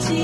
to